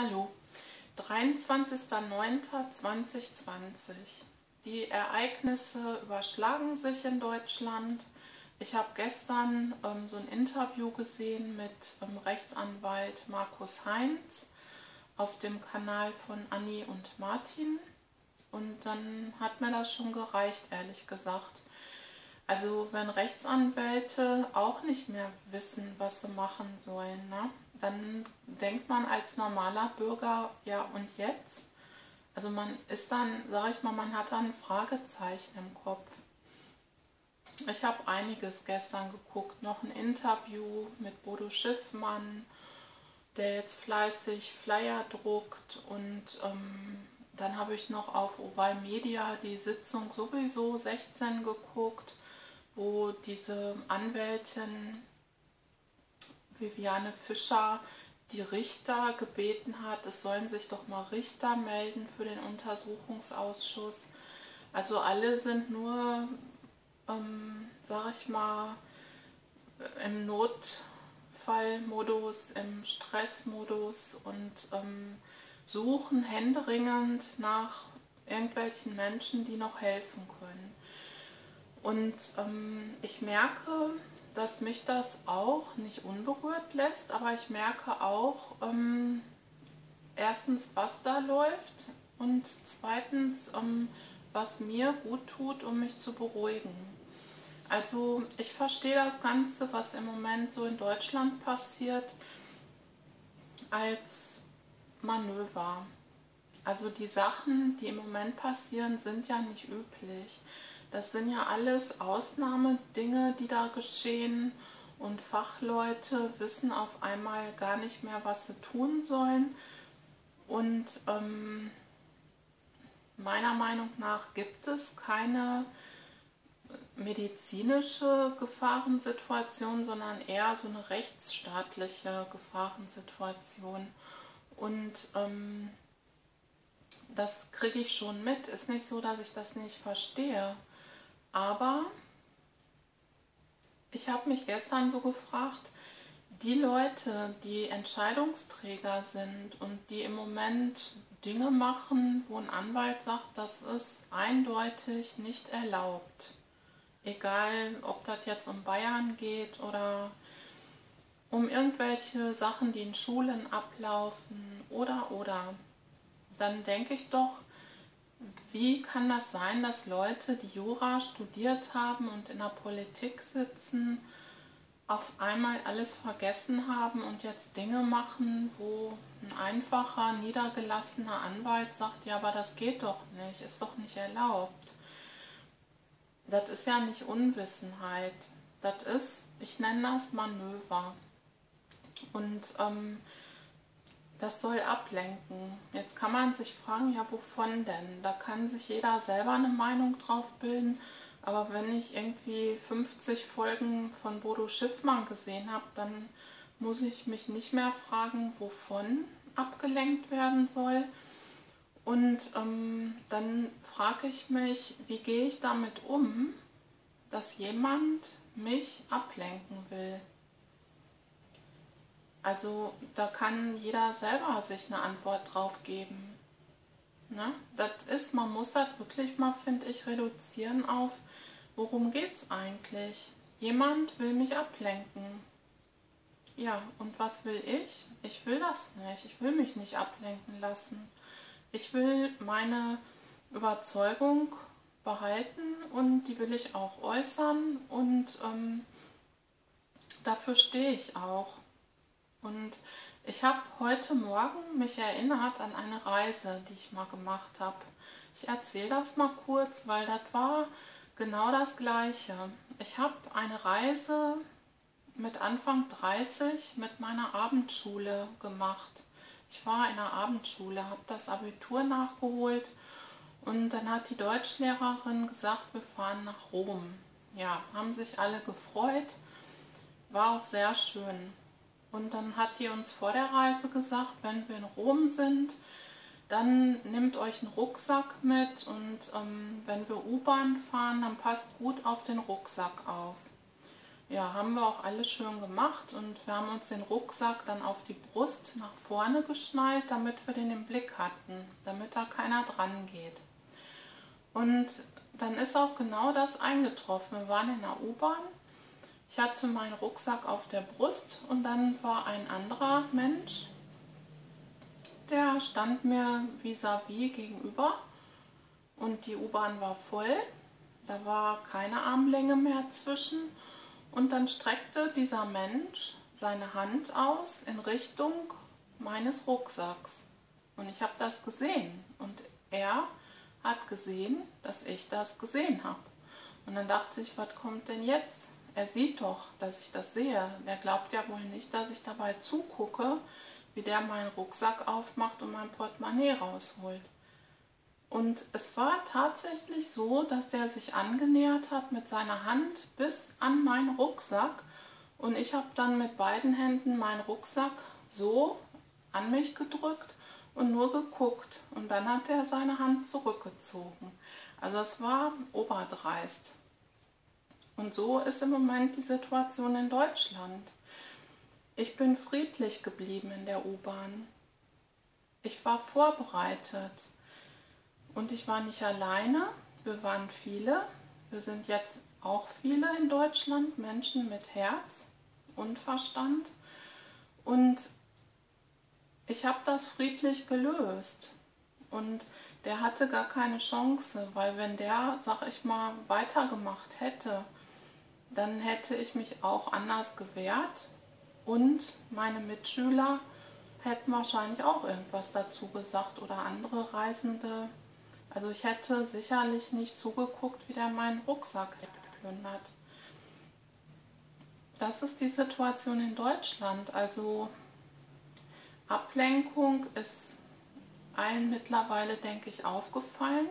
Hallo, 23.09.2020. Die Ereignisse überschlagen sich in Deutschland. Ich habe gestern ähm, so ein Interview gesehen mit ähm, Rechtsanwalt Markus Heinz auf dem Kanal von Anni und Martin. Und dann hat mir das schon gereicht, ehrlich gesagt. Also wenn Rechtsanwälte auch nicht mehr wissen, was sie machen sollen, ne? dann denkt man als normaler Bürger, ja und jetzt? Also man ist dann, sage ich mal, man hat dann ein Fragezeichen im Kopf. Ich habe einiges gestern geguckt, noch ein Interview mit Bodo Schiffmann, der jetzt fleißig Flyer druckt und ähm, dann habe ich noch auf Oval Media die Sitzung sowieso 16 geguckt, wo diese Anwältin Viviane Fischer die Richter gebeten hat, es sollen sich doch mal Richter melden für den Untersuchungsausschuss. Also alle sind nur, ähm, sag ich mal, im Notfallmodus, im Stressmodus und ähm, suchen händeringend nach irgendwelchen Menschen, die noch helfen können. Und ähm, ich merke, dass mich das auch nicht unberührt lässt, aber ich merke auch, ähm, erstens, was da läuft und zweitens, ähm, was mir gut tut, um mich zu beruhigen. Also ich verstehe das Ganze, was im Moment so in Deutschland passiert, als Manöver. Also die Sachen, die im Moment passieren, sind ja nicht üblich. Das sind ja alles Ausnahmedinge, die da geschehen und Fachleute wissen auf einmal gar nicht mehr, was sie tun sollen. Und ähm, meiner Meinung nach gibt es keine medizinische Gefahrensituation, sondern eher so eine rechtsstaatliche Gefahrensituation. Und ähm, das kriege ich schon mit. Ist nicht so, dass ich das nicht verstehe. Aber ich habe mich gestern so gefragt, die Leute, die Entscheidungsträger sind und die im Moment Dinge machen, wo ein Anwalt sagt, das ist eindeutig nicht erlaubt. Egal, ob das jetzt um Bayern geht oder um irgendwelche Sachen, die in Schulen ablaufen oder oder. Dann denke ich doch, wie kann das sein, dass Leute, die Jura studiert haben und in der Politik sitzen, auf einmal alles vergessen haben und jetzt Dinge machen, wo ein einfacher, niedergelassener Anwalt sagt, ja, aber das geht doch nicht, ist doch nicht erlaubt. Das ist ja nicht Unwissenheit. Das ist, ich nenne das Manöver. Und ähm, das soll ablenken. Jetzt kann man sich fragen, ja, wovon denn? Da kann sich jeder selber eine Meinung drauf bilden. Aber wenn ich irgendwie 50 Folgen von Bodo Schiffmann gesehen habe, dann muss ich mich nicht mehr fragen, wovon abgelenkt werden soll. Und ähm, dann frage ich mich, wie gehe ich damit um, dass jemand mich ablenken will. Also da kann jeder selber sich eine Antwort drauf geben. Ne? Das ist, man muss das wirklich mal, finde ich, reduzieren auf, worum geht es eigentlich? Jemand will mich ablenken. Ja, und was will ich? Ich will das nicht. Ich will mich nicht ablenken lassen. Ich will meine Überzeugung behalten und die will ich auch äußern und ähm, dafür stehe ich auch. Und ich habe heute Morgen mich erinnert an eine Reise, die ich mal gemacht habe. Ich erzähle das mal kurz, weil das war genau das Gleiche. Ich habe eine Reise mit Anfang 30 mit meiner Abendschule gemacht. Ich war in der Abendschule, habe das Abitur nachgeholt und dann hat die Deutschlehrerin gesagt, wir fahren nach Rom. Ja, haben sich alle gefreut, war auch sehr schön. Und dann hat die uns vor der Reise gesagt, wenn wir in Rom sind, dann nehmt euch einen Rucksack mit und ähm, wenn wir U-Bahn fahren, dann passt gut auf den Rucksack auf. ja, haben wir auch alles schön gemacht und wir haben uns den Rucksack dann auf die Brust nach vorne geschnallt, damit wir den im Blick hatten, damit da keiner dran geht. Und dann ist auch genau das eingetroffen. Wir waren in der U-Bahn. Ich hatte meinen Rucksack auf der Brust und dann war ein anderer Mensch, der stand mir vis-à-vis -vis gegenüber und die U-Bahn war voll. Da war keine Armlänge mehr zwischen und dann streckte dieser Mensch seine Hand aus in Richtung meines Rucksacks. Und ich habe das gesehen. Und er hat gesehen, dass ich das gesehen habe. Und dann dachte ich, was kommt denn jetzt? Er sieht doch, dass ich das sehe. Er glaubt ja wohl nicht, dass ich dabei zugucke, wie der meinen Rucksack aufmacht und mein Portemonnaie rausholt. Und es war tatsächlich so, dass der sich angenähert hat mit seiner Hand bis an meinen Rucksack. Und ich habe dann mit beiden Händen meinen Rucksack so an mich gedrückt und nur geguckt. Und dann hat er seine Hand zurückgezogen. Also es war oberdreist. Und so ist im Moment die Situation in Deutschland. Ich bin friedlich geblieben in der U-Bahn. Ich war vorbereitet. Und ich war nicht alleine, wir waren viele. Wir sind jetzt auch viele in Deutschland, Menschen mit Herz und Verstand. Und ich habe das friedlich gelöst. Und der hatte gar keine Chance, weil wenn der, sag ich mal, weitergemacht hätte, dann hätte ich mich auch anders gewehrt und meine Mitschüler hätten wahrscheinlich auch irgendwas dazu gesagt oder andere Reisende also ich hätte sicherlich nicht zugeguckt, wie der meinen Rucksack plündert. Das ist die Situation in Deutschland. Also Ablenkung ist allen mittlerweile, denke ich, aufgefallen,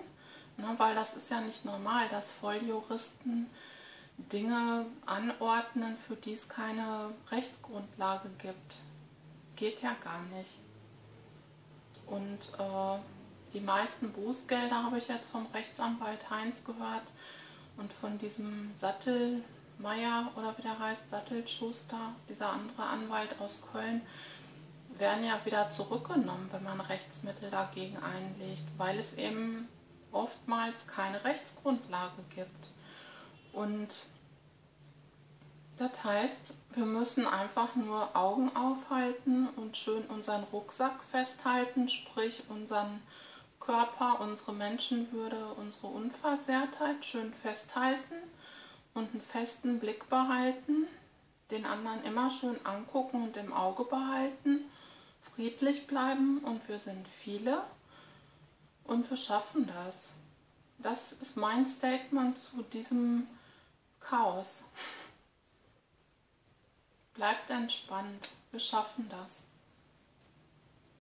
ne, weil das ist ja nicht normal, dass Volljuristen Dinge anordnen, für die es keine Rechtsgrundlage gibt. Geht ja gar nicht. Und äh, die meisten Bußgelder habe ich jetzt vom Rechtsanwalt Heinz gehört und von diesem Sattelmeier oder wie der heißt, Sattelschuster, dieser andere Anwalt aus Köln, werden ja wieder zurückgenommen, wenn man Rechtsmittel dagegen einlegt, weil es eben oftmals keine Rechtsgrundlage gibt. Und das heißt, wir müssen einfach nur Augen aufhalten und schön unseren Rucksack festhalten, sprich unseren Körper, unsere Menschenwürde, unsere Unversehrtheit schön festhalten und einen festen Blick behalten, den anderen immer schön angucken und im Auge behalten, friedlich bleiben und wir sind viele und wir schaffen das. Das ist mein Statement zu diesem Chaos. Bleibt entspannt, wir schaffen das.